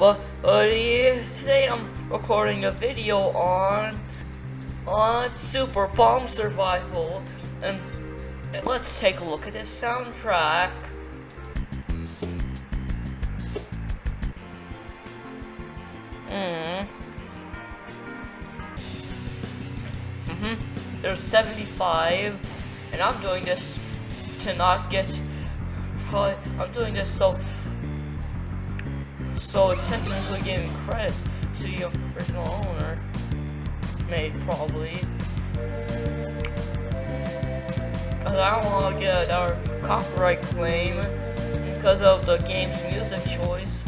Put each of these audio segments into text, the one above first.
But, yeah, today I'm recording a video on on Super Bomb Survival, and let's take a look at this soundtrack. Mm-hmm. There's 75, and I'm doing this to not get. I'm doing this so so it's technically giving credit to the original owner. Made probably. Cause I don't want to get our copyright claim because of the game's music choice.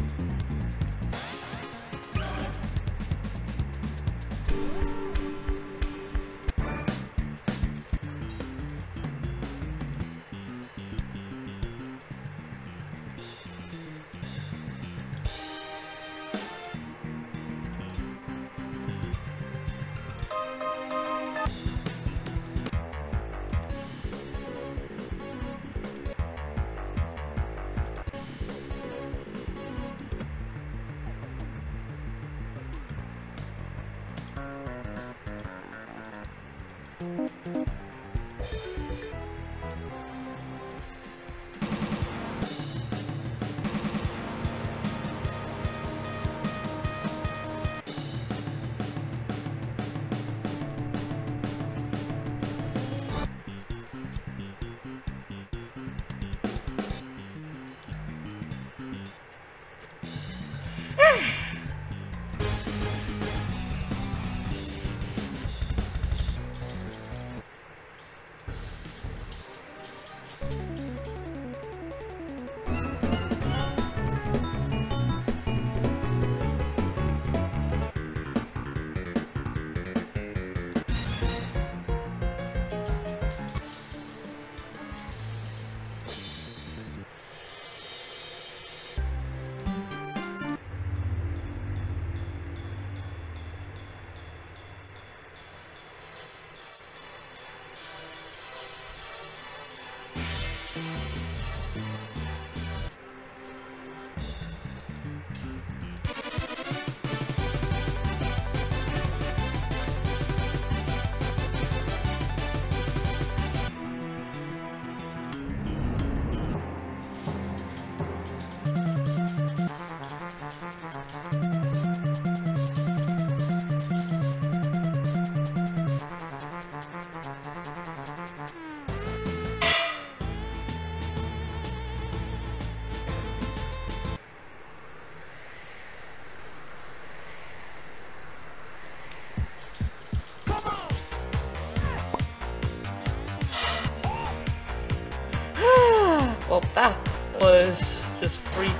Well, that was just three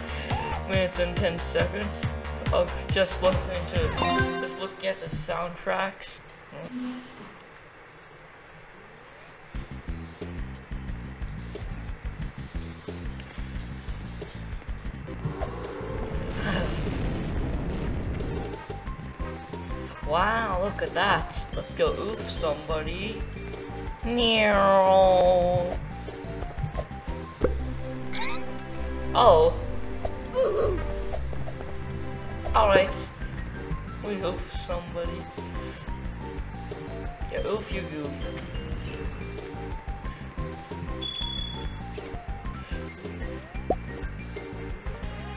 minutes and ten seconds of just listening to this, just looking at the soundtracks. Wow, look at that. Let's go oof somebody. Meow. Oh. Alright. We oof somebody. Yeah, oof you goof.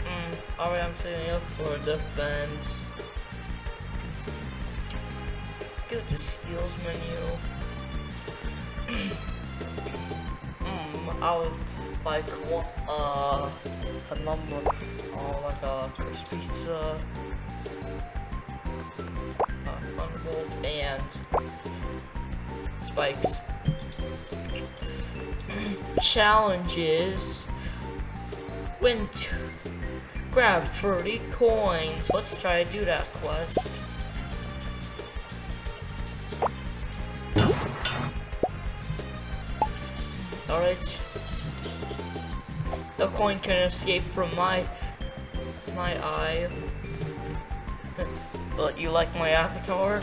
Mm, Alright, I'm setting up for defense. Go to skills menu. mm, I was like one, uh, a number, uh, like a crisp pizza, uh, thunderbolt, and spikes. Challenges. Win two. Grab 30 coins. Let's try to do that quest. Alright. The coin can escape from my my eye. but you like my avatar?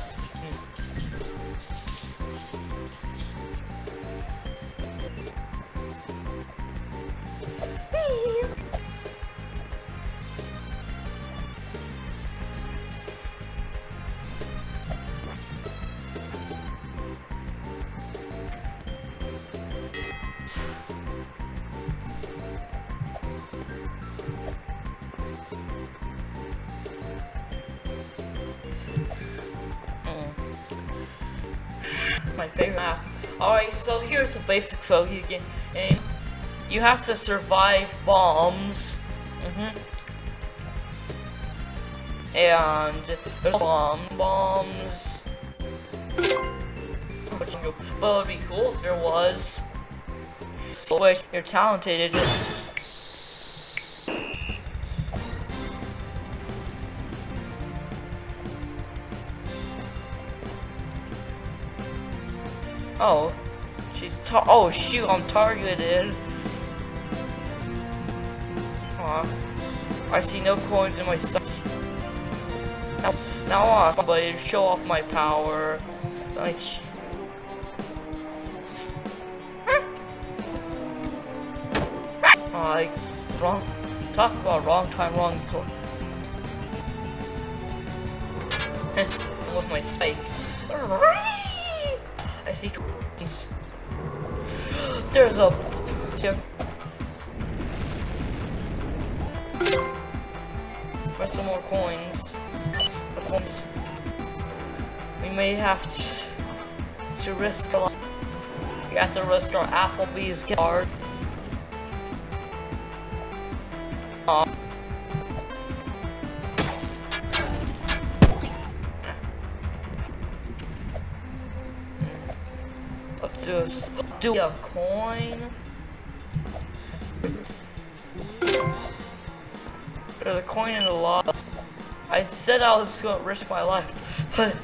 Basics of the game. You have to survive bombs. Mm -hmm. And there's bomb bombs. But it would be cool if there was. So you're talented, it just Oh, she's oh shoot, I'm targeted. Aw, I see no coins in my sights. Now, now on, but show off my power. Like, like, wrong, talk about wrong time, wrong with my spikes. I see coins. There's a... Where's some more coins? The coins. We may have to, to risk a lot. We have to risk our Applebee's card. Uh, just do a coin. There's a coin in the lot. I said I was to risk my life, but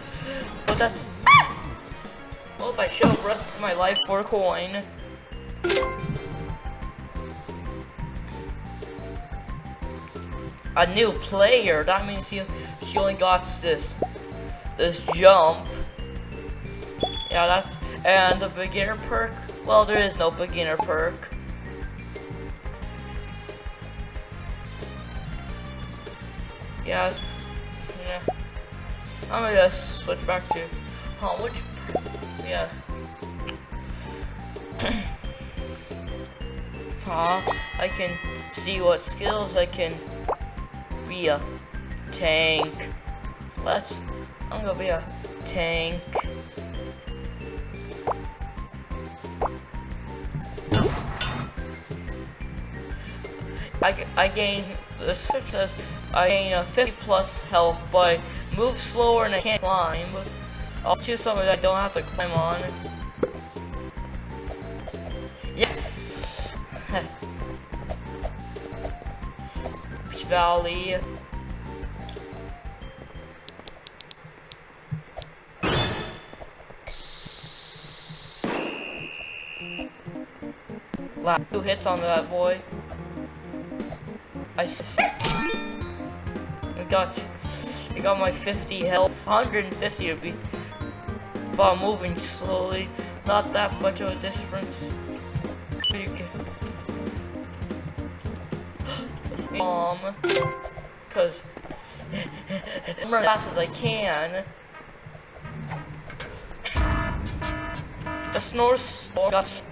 but that's. Well, if I should have risked my life for a coin. A new player. That means she she only got this this jump. Yeah, that's and the beginner perk, well, there is no beginner perk. Yes. Yeah. I'm gonna switch back to, huh, which, yeah. huh, I can see what skills I can be a tank. Let's, I'm gonna be a tank. I, I gain, the script says, I gain a 50 plus health, but move slower and I can't climb. I'll choose something that I don't have to climb on. Yes! Beach Valley. Last two hits on that boy. I got I got my 50 health, 150 would be, but I'm moving slowly. Not that much of a difference. Um, cause I'm as fast as I can. The snores got.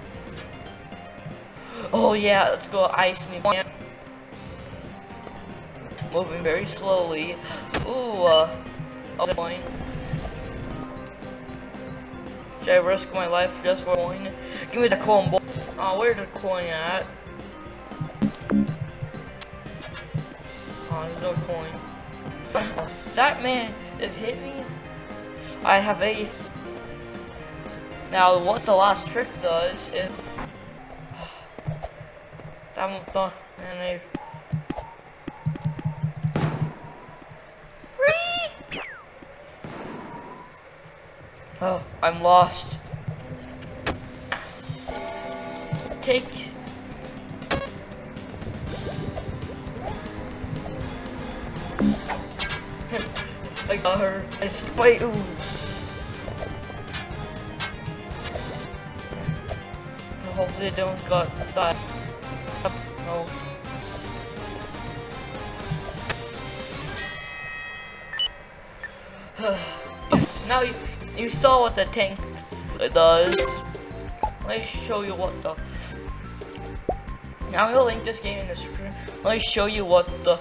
Oh yeah, let's go ice me. Man moving very slowly. Ooh, uh, a coin. Should I risk my life just for coin? Give me the coin, boy. Oh, where's the coin at? Oh, there's no coin. that man just hit me. I have a. Now, what the last trick does is. That one, and Oh, I'm lost. Take... I got her. I spite. Ooh. Hopefully, I don't got that. No. now you. You saw what the tank does. Let me show you what the... Now I'm gonna link this game in the screen. Let me show you what the...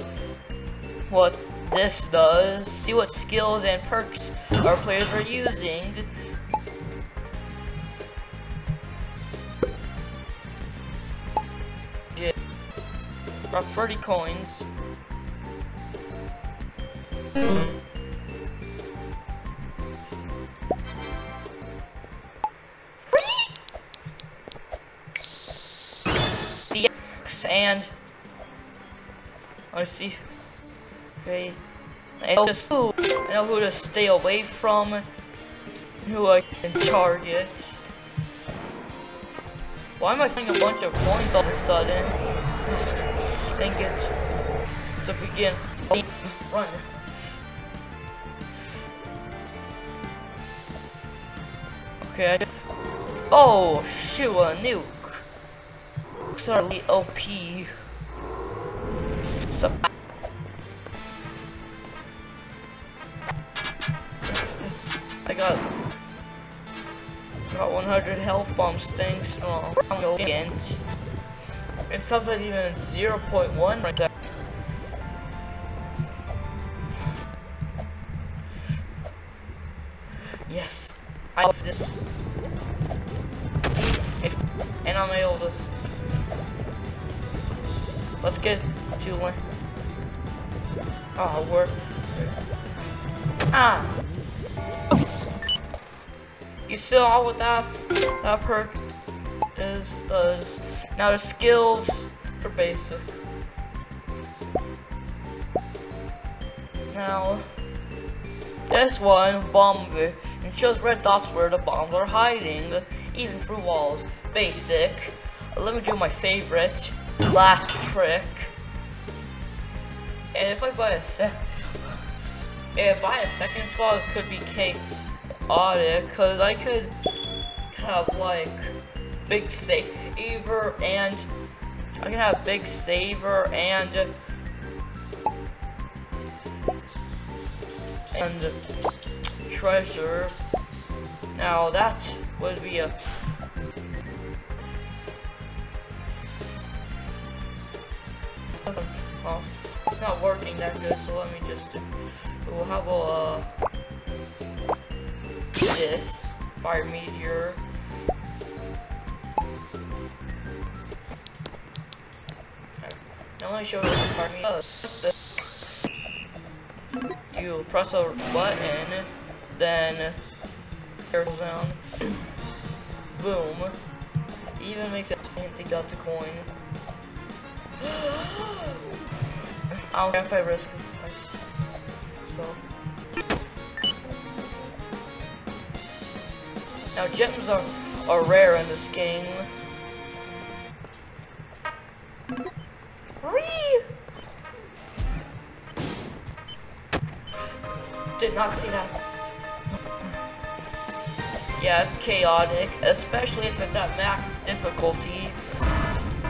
What this does. See what skills and perks our players are using. Get about 30 coins. I see. Okay. I know, just, I know who to stay away from, who I can target. Why am I finding a bunch of coins all of a sudden? Think it. To begin. Run. Okay. Oh, shoot, a nuke. Sorry, OP. So. I got got 100 health bombs. Thanks, strong. And and sometimes even 0.1 right there. Let's get to one. Oh, we're. Ah! You saw what that, that perk is, does. Now the skills are basic. Now, this one, Bomb Vision, shows red dots where the bombs are hiding, even through walls. Basic. Let me do my favorite, last trick. And if I buy a set, if I buy a second slot, it could be chaotic, because I could have like big saver and I can have big saver and and treasure. Now that would be a working that good, so let me just. We'll have a uh, this fire meteor. Now let me show you fire meteor. You press a button, then goes down. Boom. Even makes it empty got the coin. I don't if I risk. So. Now gems are, are rare in this game. Whee! Did not see that. Yeah, chaotic, especially if it's at max difficulty.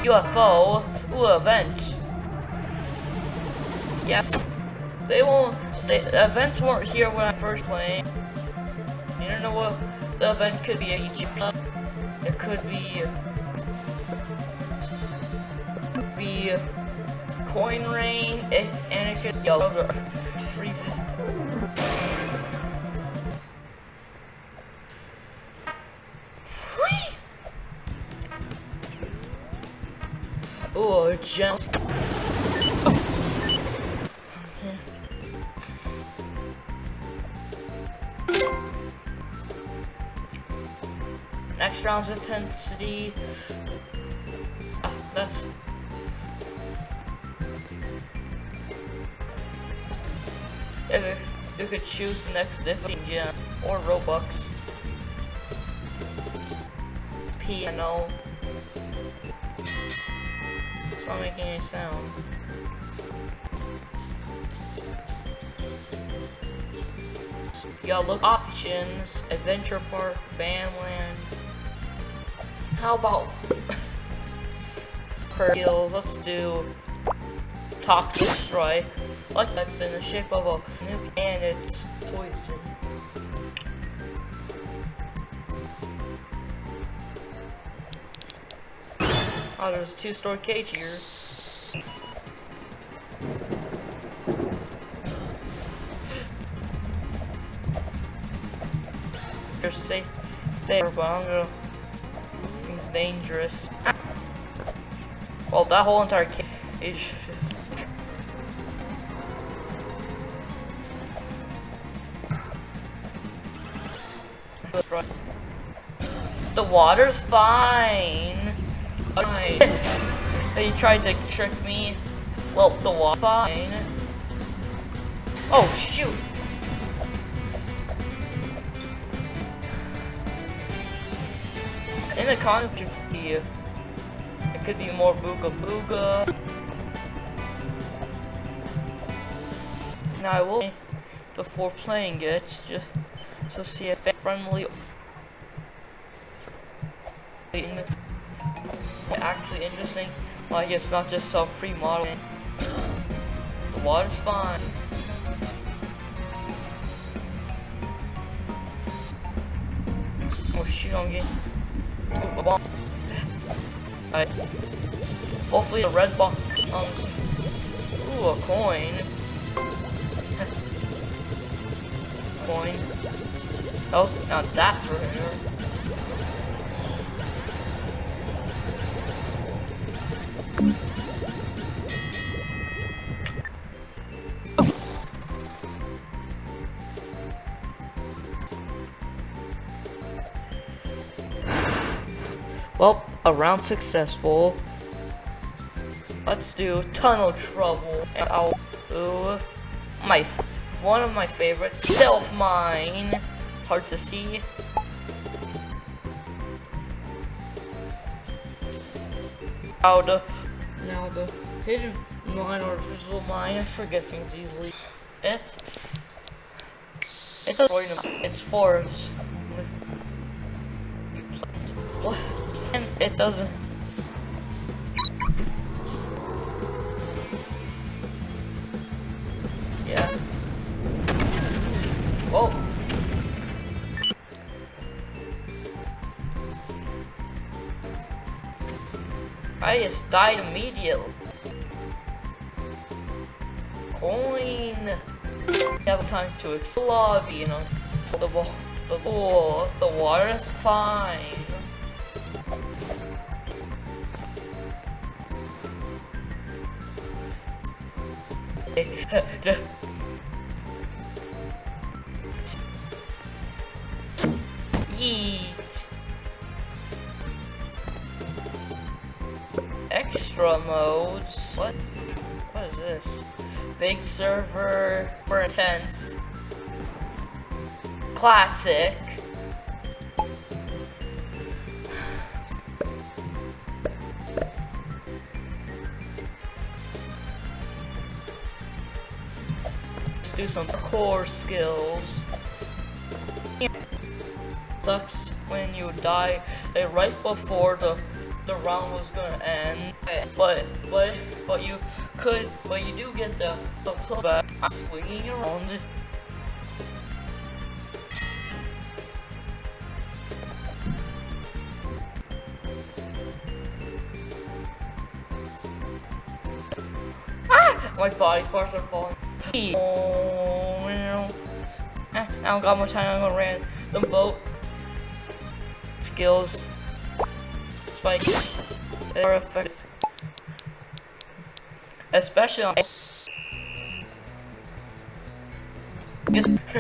UFO, ooh, event. Yes, they won't, the events weren't here when I first played. You don't know what the event could be a It could be be coin rain. It and it could over freezes. Oh, gems. Round's intensity. That's. If you could choose the next different gem or Robux. Piano. It's not making any sound. Y'all look options, Adventure Park, Bandland. How about skills? Let's do Toxic Strike. Like that's in the shape of a nuke and it's poison. Oh, there's a two-story cage here. You're safe there, but I'm gonna. Dangerous. Well, that whole entire cage The water's fine. Fine. He tried to trick me. Well, the water's fine. Oh, shoot. In the comic, it could be, it could be more booga booga. Now I will before playing it, just so see if friendly. Actually interesting, like it's not just some free model. The water's fine. Oh shoot, I'm getting a bomb. Alright. Hopefully a red bomb. Um, ooh, a coin. coin. Oh, now that's rare. Well, a round successful. Let's do Tunnel Trouble. And I'll do my one of my favorites, Stealth Mine. Hard to see. Now the now the hidden mine or visual mine. I forget things easily. It it does it's for what it doesn't. Yeah. Whoa. I just died immediately. Coin. Have time to explore you know. The the, the, the water is fine Yeet. Extra modes. What? What is this? Big server, intense. Classic. Do some core skills. Sucks when you die right before the the round was gonna end. But but but you could but you do get the the club swinging around. Ah! My body parts are falling. Oh, meow. Eh, I don't got much time. I'm gonna ran the boat. Skills. Spikes. Are effective. Especially on.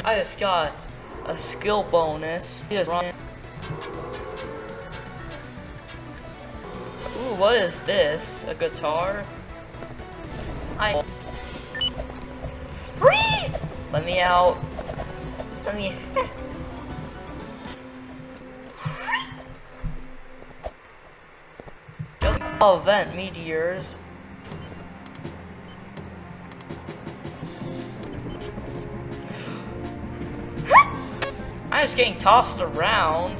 I just got a skill bonus. Just run. Ooh, what is this? A guitar? I. Let me out. Let me. Oh, vent meteors. I'm just getting tossed around.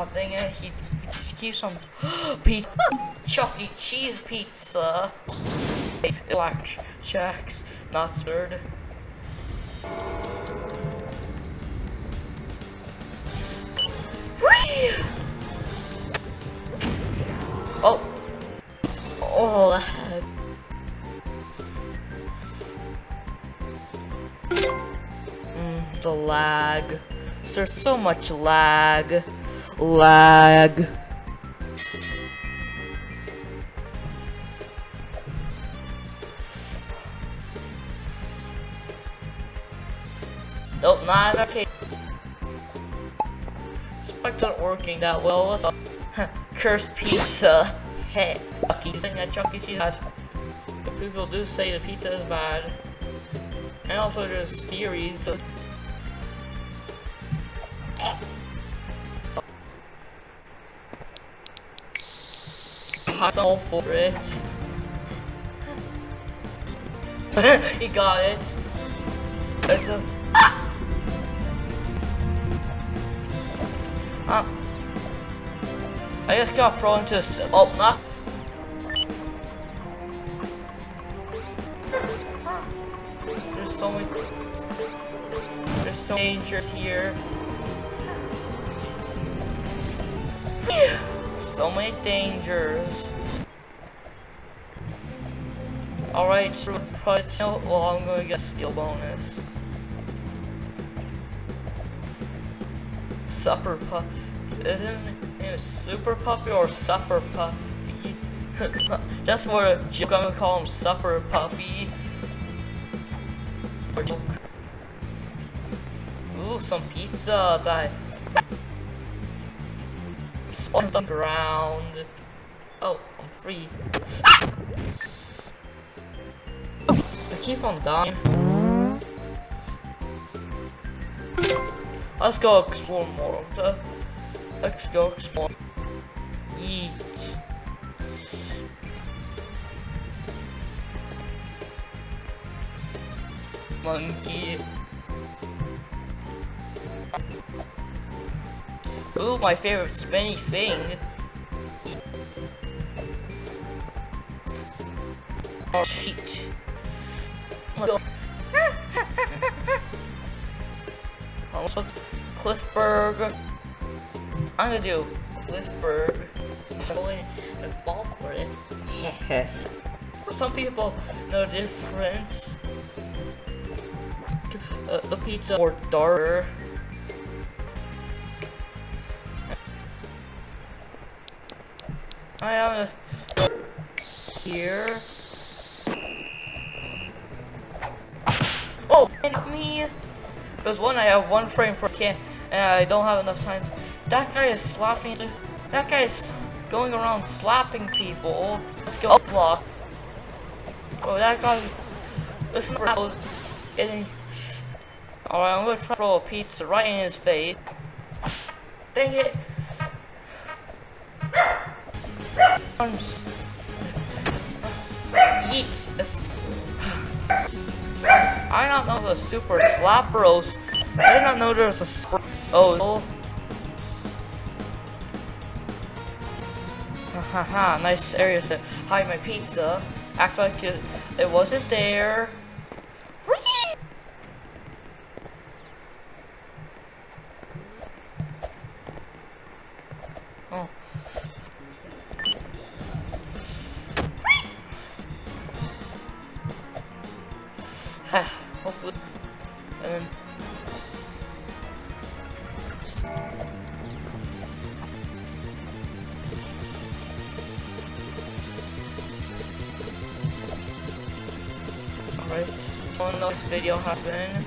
Oh dang it, he, he keeps on pizza, choppy cheese pizza. Black Jack's not stirred. Oh. Oh, that. Mm, the lag. There's so much lag. Lag. Nope, not okay. aren't working that well. Up? Cursed pizza. Hey, Chucky. Saying that Chuck. Cheese bad. But people do say the pizza is bad. And also there's theories. All for it. he got it. It's a. Ah. I just got thrown into. Oh, not. There's so many. There's so many dangers here. So many dangers. Alright, so but well, I'm gonna get skill bonus. Supper pup. Isn't it super puppy or supper puppy? Just for a joke, I'm gonna call him supper puppy. Ooh, some pizza that on the ground. Oh, I'm free. Ah! I keep on dying. Let's go explore more of the. Let's go explore. Yeet. Monkey. Ooh, my favorite spinny thing. Oh, shit. Look. also, Cliffburg. I'm gonna do Cliffberg. Going a ball for it. Some people know the difference. Uh, the pizza or darker. I am here. Oh, and me. Because one, I have one frame per can, and I don't have enough time. That guy is slapping. That guy is going around slapping people. Let's go block. Oh, that guy. Listen, was getting. Alright, I'm gonna try to throw a pizza right in his face. Dang it. Eat. I don't know the super slapperos. I did not know there was a oh. Haha, nice area to hide my pizza. Act like it, it wasn't there. Video happen.